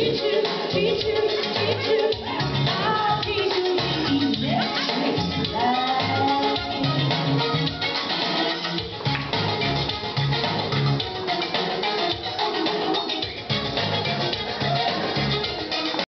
teach you, teach you, teach you.